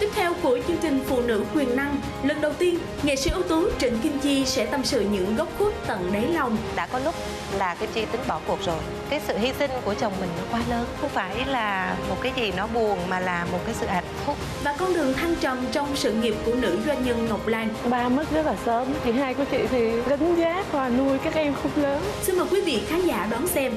Tiếp theo của chương trình Phụ nữ quyền năng, lần đầu tiên, nghệ sĩ ưu tú Trịnh Kim Chi sẽ tâm sự những góc khuất tận đáy lòng. đã có lúc là Kim Chi tính bỏ cuộc rồi cái sự hy sinh của chồng mình nó quá lớn không phải là một cái gì nó buồn mà là một cái sự hạnh phúc và con đường thăng trầm trong sự nghiệp của nữ doanh nhân Ngọc Lan. Ba mất rất là sớm, chị hai của chị thì gánh giác và nuôi các em không lớn. Xin mời quý vị khán giả đón xem